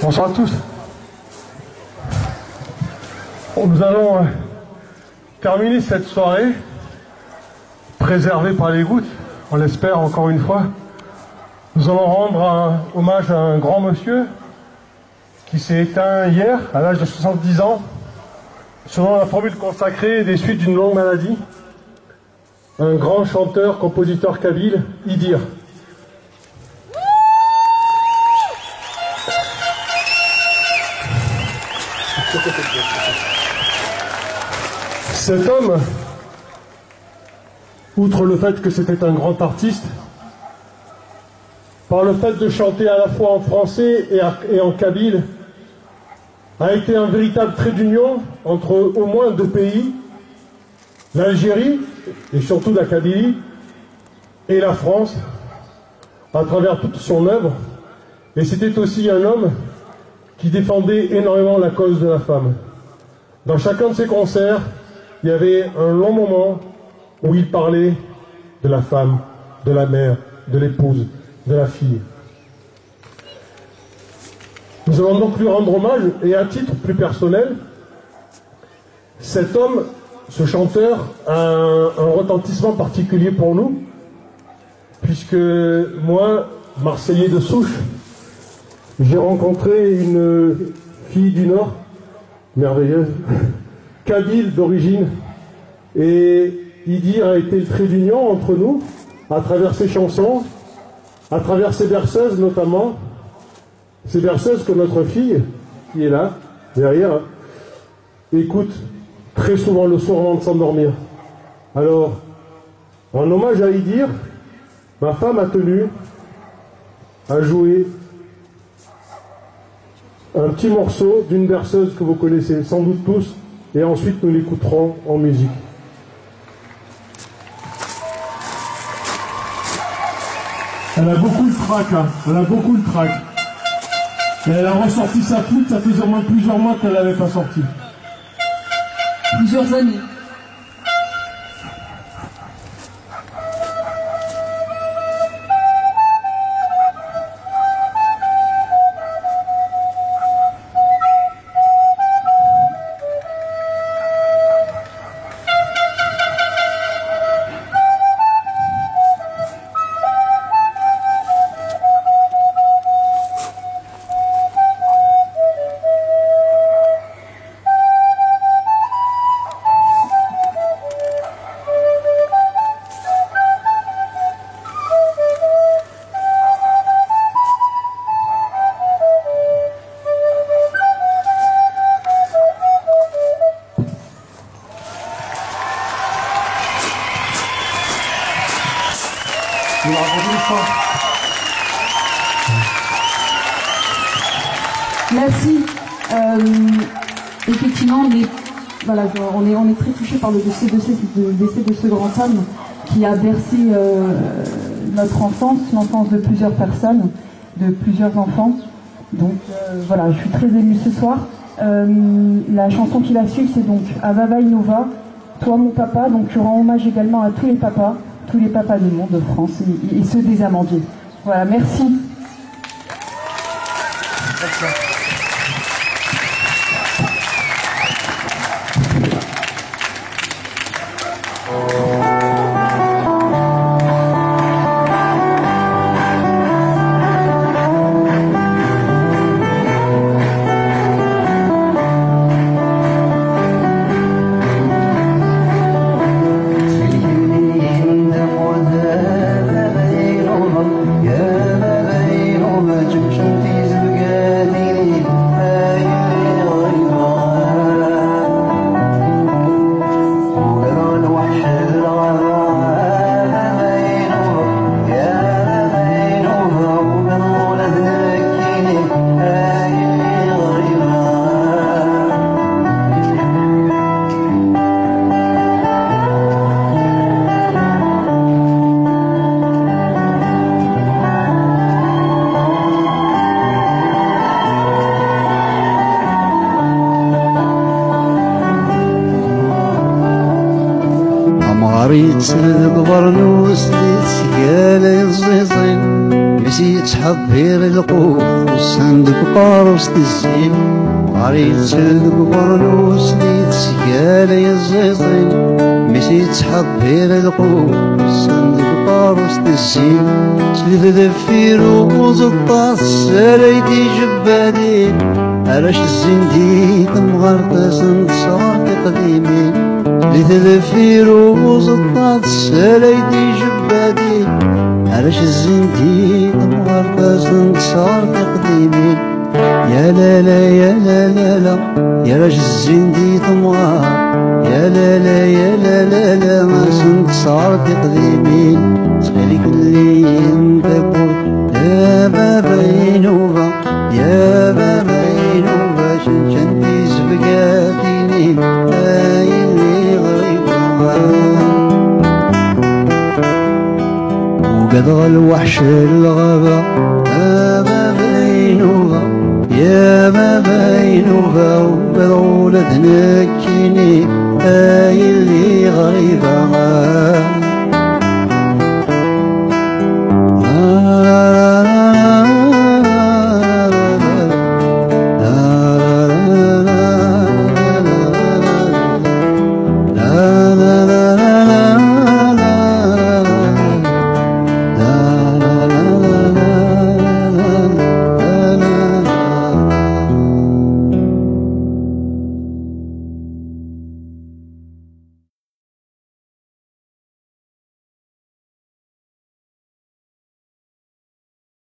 Bonsoir à tous. Nous allons euh, terminer cette soirée préservée par les gouttes, on l'espère encore une fois. Nous allons rendre hommage à un grand monsieur qui s'est éteint hier à l'âge de 70 ans, selon la formule consacrée des suites d'une longue maladie. Un grand chanteur, compositeur kabyle, Idir. Cet homme, outre le fait que c'était un grand artiste, par le fait de chanter à la fois en français et, en kabyle, a été un véritable trait d'union entre au moins deux pays, l'Algérie et surtout la Kabylie et la France, à travers toute son œuvre. Et c'était aussi un homme qui défendait énormément la cause de la femme. Dans chacun de ses concerts, il y avait un long moment où il parlait de la femme, de la mère, de l'épouse, de la fille. Nous allons donc lui rendre hommage et à titre plus personnel, cet homme, ce chanteur, a un, un retentissement particulier pour nous, puisque moi, Marseillais de souche, j'ai rencontré une fille du Nord, merveilleuse, kabyle d'origine, et Idir a été le trait d'union entre nous, à travers ses chansons, à travers ses berceuses notamment, ces berceuses que notre fille, qui est là, derrière, écoute très souvent le soir avant de s'endormir. Alors, en hommage à Idir, ma femme a tenu à jouer un petit morceau d'une berceuse que vous connaissez sans doute tous, et ensuite nous l'écouterons en musique. Elle a beaucoup le trac, hein. elle a beaucoup le trac. Et elle a ressorti sa flûte, ça fait au moins plusieurs mois qu'elle n'avait pas sorti. Plusieurs années. Merci. Euh, effectivement, on est, très touché par le décès de, ce, décès de ce grand homme qui a bercé euh, notre enfance, l'enfance de plusieurs personnes, de plusieurs enfants. Donc euh, voilà, je suis très émue ce soir. la chanson qui la suit, c'est donc Avava Nova, Toi mon papa. Donc je rends hommage également à tous les papas, tous les papas du monde de France et, et ceux des Amandiers. Voilà, merci. قريت سند برنوس ديت سقالة الزيزين ماشي تحضير القوس عند بقاروس الزين قريت سند برنوس ديت سقالة الزيزين ماشي تحضير القوس عند بقاروس الزين سليد دفيرو وزطاس ساليتي جبالين علاش الزين ديت مغرطس نصاحي قديمين لتدفير وقوز الطاس ساليتي جبالين علاش الزنتي تمغرطاس انتصار تقديمي يا لا لا يا لا لا لا يا راج الزندي تمغار يا لا لا يا لا لا لا ما انتصار تقديمي وقدر الوحش الغابة يا ما بينها يا ما بينها وبرولة تنكيني